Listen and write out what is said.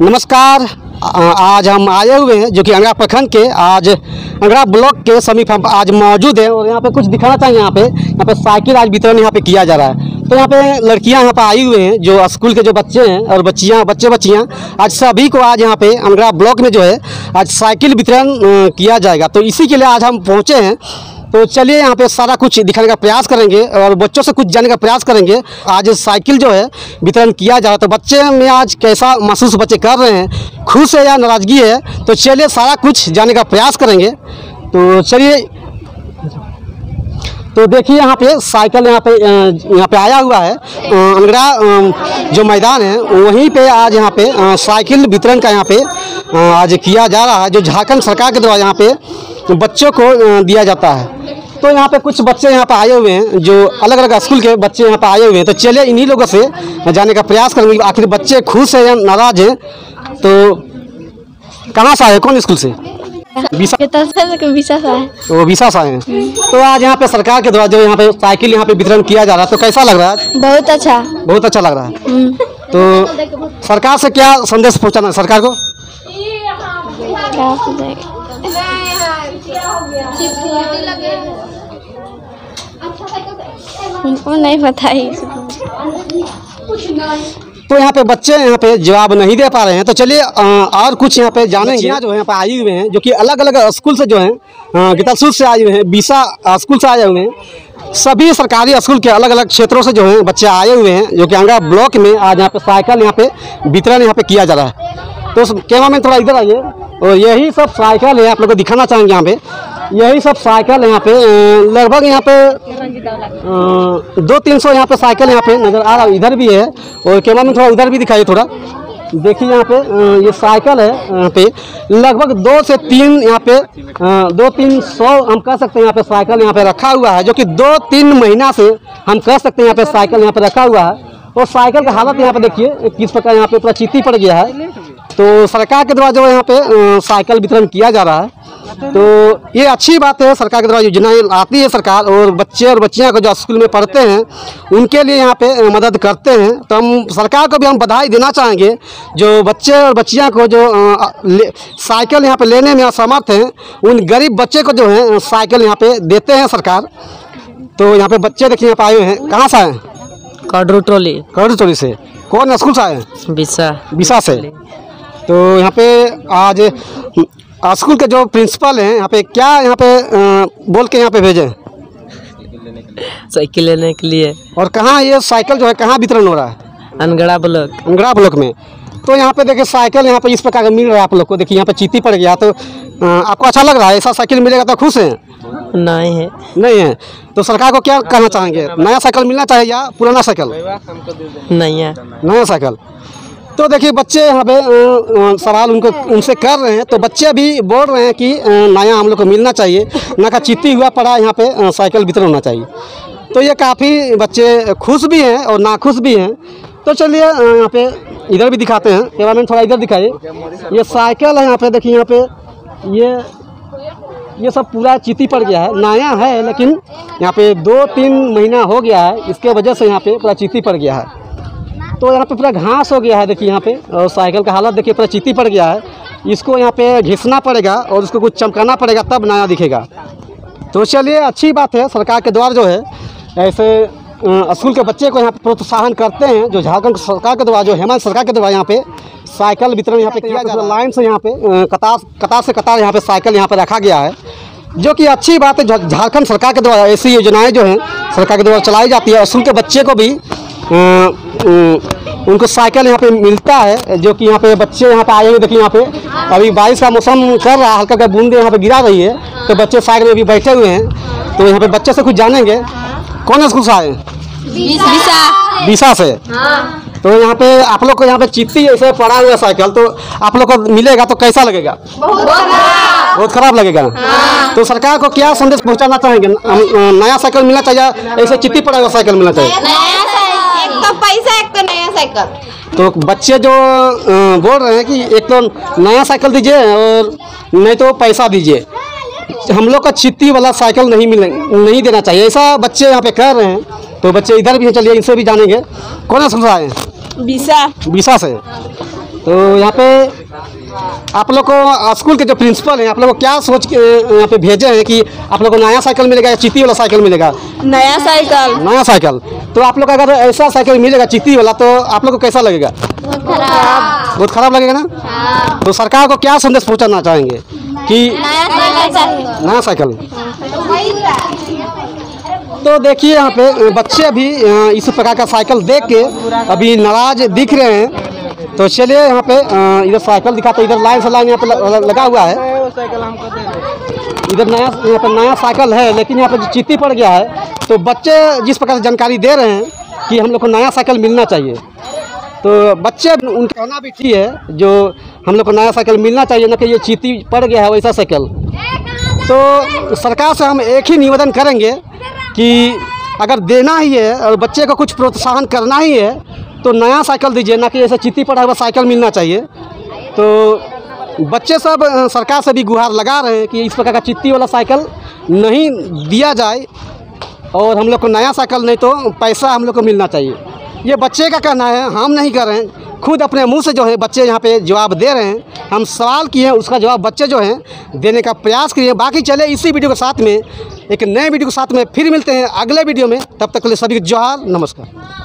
नमस्कार आज हम आए हुए हैं, जो कि अंगड़ा प्रखंड के, आज अंगड़ा ब्लॉक के समीप हम आज मौजूद हैं और यहाँ पे कुछ दिखाना चाहिए यहाँ पे यहाँ पे साइकिल आज वितरण यहाँ पे किया जा रहा है। तो यहाँ पे लड़कियाँ यहाँ पे आई हुए हैं, जो स्कूल के जो बच्चे हैं और बच्चियाँ बच्चे बच्चियाँ आज सभी को आज यहाँ पे अंगड़ा ब्लॉक में जो है, आज साइकिल वितरण किया जाएगा। तो इसी के लिए आज हम पहुँचे हैं तो चलिए यहाँ पे सारा कुछ दिखाने का प्रयास करेंगे और बच्चों से कुछ जानने का प्रयास करेंगे। आज साइकिल जो है वितरण किया जा रहा है। तो बच्चे में आज कैसा महसूस बच्चे कर रहे हैं? खुश है या नाराज़गी है? तो चलिए सारा कुछ जानने का प्रयास करेंगे। तो चलिए। तो देखिए यहाँ पे साइकिल यहाँ पे यहाँ पे आया हुआ है। अंगड़ा जो मैदान है, वहीं पे आज यहाँ पे साइकिल वितरण का यहाँ पे आज किया जा रहा है। जो झारखंड सरकार के द्वारा यहाँ पे बच्चों को दिया जाता है। तो यहाँ पे कुछ बच्चे यहाँ पे आए हुए हैं जो अलग अलग स्कूल के बच्चे यहाँ पे आए हुए हैं। तो चलिए इन्हीं लोगों से जाने का प्रयास करेंगे आखिर बच्चे खुश है या नाराज़ हैं। तो कहाँ से आए कौन स्कूल से? बीसा वो विशा से आए हैं। तो आज यहाँ पे सरकार के द्वारा जो यहाँ पे साइकिल यहाँ पे वितरण किया जा रहा है तो कैसा लग रहा है? बहुत अच्छा। बहुत अच्छा लग रहा है। तो सरकार से क्या संदेश पहुँचाना है? सरकार को? हमको नहीं पता है तो यहाँ पे बच्चे यहाँ पे जवाब नहीं दे पा रहे हैं। तो चलिए और कुछ यहाँ पे जानेंगे। जो यहाँ पे आई हुए हैं जो कि अलग अलग स्कूल से जो हैं गीतासूर से आए हुए हैं बीसा स्कूल से आए हुए हैं। सभी सरकारी स्कूल के अलग अलग क्षेत्रों से जो हैं बच्चे आए हुए हैं जो कि अंगा ब्लॉक में आज यहाँ पे साइकिल यहाँ पे वितरण यहाँ पे किया जा रहा है। तो कैमरा मैन थोड़ा इधर आइए और यही सब साइकिल है आप लोग को दिखाना चाहेंगे यहाँ पे। यही सब साइकिल यहाँ पे लगभग यहाँ पे दो तीन सौ यहाँ पे साइकिल यहाँ पे नज़र आ रहा है। इधर भी है और कैमरा में थोड़ा उधर भी दिखाइए थोड़ा। देखिए यहाँ पे ये साइकिल है यहाँ पे। लगभग दो से तीन यहाँ पे दो तीन सौ हम कह सकते हैं यहाँ पे साइकिल यहाँ पे रखा हुआ है, जो कि दो तीन महीना से हम कह सकते हैं यहाँ पे साइकिल यहाँ पे रखा हुआ है। और साइकिल का हालत यहाँ पे देखिए, किस प्रकार यहाँ पे पूरा चीती पड़ गया है। तो सरकार के द्वारा जो यहाँ पे साइकिल वितरण किया जा रहा है तो ये अच्छी बात है सरकार के द्वारा योजनाएँ आती है सरकार और बच्चे और बच्चियाँ को जो स्कूल में पढ़ते हैं उनके लिए यहाँ पे मदद करते हैं। तो हम सरकार को भी हम बधाई देना चाहेंगे जो बच्चे और बच्चियाँ को जो साइकिल यहाँ पे लेने में असमर्थ हैं उन गरीब बच्चे को जो है साइकिल यहाँ पे देते हैं सरकार। तो यहाँ पे बच्चे देखिए यहाँ पे आए हैं। कहाँ से आए हैं? कड्रू टोली करोड़ चोरी से। कौन स्कूल से आए हैं? बिसा। विशा से। तो यहाँ पे आज स्कूल के जो प्रिंसिपल हैं यहाँ पे क्या यहाँ पे बोल के यहाँ पे भेजे? साइकिल लेने के लिए। और कहाँ ये साइकिल जो है कहाँ वितरण हो रहा है? अनगढ़ा ब्लॉक। अंगड़ा ब्लॉक में। तो यहाँ पे देखिए साइकिल यहाँ पे इस प्रकार का मिल रहा है आप लोग को। देखिए यहाँ पे चीती पड़ गया। तो आपको अच्छा लग रहा है? ऐसा साइकिल मिलेगा तो खुश हैं? नहीं है। नहीं है। तो सरकार को क्या कहना चाहेंगे? नया साइकिल मिलना चाहिए या पुराना साइकिल? नहीं है। नया साइकिल। तो देखिए, बच्चे यहाँ पे सवाल उनको, उनसे कर रहे हैं। तो बच्चे भी बोल रहे हैं कि नया हम लोग को मिलना चाहिए। ना का चित्ती हुआ पड़ा यहाँ पे साइकिल वितरण होना चाहिए। तो ये काफ़ी बच्चे खुश भी हैं और नाखुश भी हैं। तो चलिए यहाँ पे इधर भी दिखाते हैं। कैमरामैन थोड़ा इधर दिखाइए। ये साइकिल है यहाँ पे, देखिए यहाँ पे, ये ये सब पूरा चीती पड़ गया है। नया है, लेकिन यहाँ पे दो तीन महीना हो गया है। इसके वजह से यहाँ पे पूरा चीती पड़ गया है। तो यहाँ पे पूरा घास हो गया है, देखिए यहाँ पे। और साइकिल का हालत देखिए, पूरा चीती पड़ गया है। इसको यहाँ पे घिसना पड़ेगा और उसको कुछ चमकाना पड़ेगा, तब नया दिखेगा। तो चलिए, अच्छी बात है, सरकार के द्वारा जो है, ऐसे स्कूल के बच्चे को यहाँ पे प्रोत्साहन करते हैं, जो झारखंड सरकार के द्वारा, जो हेमंत सरकार के द्वारा यहाँ पे साइकिल वितरण यहाँ पे किया जा रहा है। लाइन से यहाँ पे कतार कतार से कतार यहाँ पे साइकिल यहाँ पे रखा गया है, जो कि अच्छी बात है झारखंड सरकार के द्वारा, ऐसी योजनाएँ जो हैं, सरकार के द्वारा चलाई जाती है, और स्कूल के बच्चे को भी उनको साइकिल यहाँ पे मिलता है जो कि यहाँ पे बच्चे यहाँ पे आए हुए देखिए यहाँ पे। अभी बारिश का मौसम कर रहा है हल्का हल्का बूंदे यहाँ पे गिरा रही है तो बच्चे साइड में अभी बैठे हुए हैं। तो यहाँ पे बच्चे से कुछ जानेंगे। कौन स्कूल से आए? हैं? बीसा। से? तो यहाँ पे आप लोग को यहाँ पे चित्ती ऐसे पड़ा हुआ है साइकिल तो आप लोग को मिलेगा तो कैसा लगेगा? बहुत खराब। लगेगा? तो सरकार को क्या संदेश पहुंचाना चाहेंगे? नया साइकिल मिलना चाहिए ऐसे चिट्ठी पड़ा हुआ साइकिल मिलना चाहिए? साइकिल तो पैसा एक तो नया साइकिल। तो बच्चे जो बोल रहे हैं कि एक तो नया साइकिल दीजिए और नहीं तो पैसा दीजिए। हम लोग का चित्ती वाला साइकिल नहीं मिले नहीं देना चाहिए। ऐसा बच्चे यहाँ पे कह रहे हैं। तो बच्चे इधर भी हैं चलिए इनसे भी जानेंगे। कौन सुन रहा आए हैं बीसा बीसा से। तो यहाँ पे आप लोग को स्कूल के जो प्रिंसिपल हैं आप लोग को क्या सोच के यहाँ पे भेजे हैं कि आप लोग को नया साइकिल मिलेगा या चीती वाला साइकिल मिलेगा? नया साइकिल। नया साइकिल। तो आप लोग अगर ऐसा साइकिल मिलेगा चीती वाला तो आप लोग को कैसा लगेगा? बहुत खराब। लगेगा ना? तो सरकार को क्या संदेश पहुंचाना चाहेंगे? कि नया साइकिल चाहिए। नया साइकिल। तो देखिए यहाँ पे बच्चे भी इस प्रकार का साइकिल देख के अभी नाराज़ दिख रहे हैं। तो चलिए यहाँ पे इधर साइकिल दिखा तो इधर लाइन से लाइन यहाँ पे लगा हुआ है। इधर नया, यहाँ पर नया साइकिल है, लेकिन यहाँ पर जो चित्ती पड़ गया है तो बच्चे जिस प्रकार से जानकारी दे रहे हैं कि हम लोग को नया साइकिल मिलना चाहिए। तो बच्चे उनका कहना भी ठीक है, जो हम लोग को नया साइकिल मिलना चाहिए, ना कि ये चीती पड़ गया है वैसा साइकिल। तो सरकार से हम एक ही निवेदन करेंगे कि अगर देना ही है और बच्चे को कुछ प्रोत्साहन करना ही है तो नया साइकिल दीजिए, ना कि ऐसे चित्ती पड़ा हुआ साइकिल मिलना चाहिए। तो बच्चे सब सरकार से भी गुहार लगा रहे हैं कि इस प्रकार का चित्ती वाला साइकिल नहीं दिया जाए और हम लोग को नया साइकिल नहीं तो पैसा हम लोग को मिलना चाहिए। ये बच्चे का कहना है, हम नहीं कर रहे हैं। खुद अपने मुँह से जो है बच्चे यहाँ पे जवाब दे रहे हैं। हम सवाल किए हैं, उसका जवाब बच्चे जो हैं देने का प्रयास किए बाकी चले इसी वीडियो के साथ में, एक नए वीडियो के साथ में फिर मिलते हैं अगले वीडियो में। तब तक के लिए सभी जोहार नमस्कार।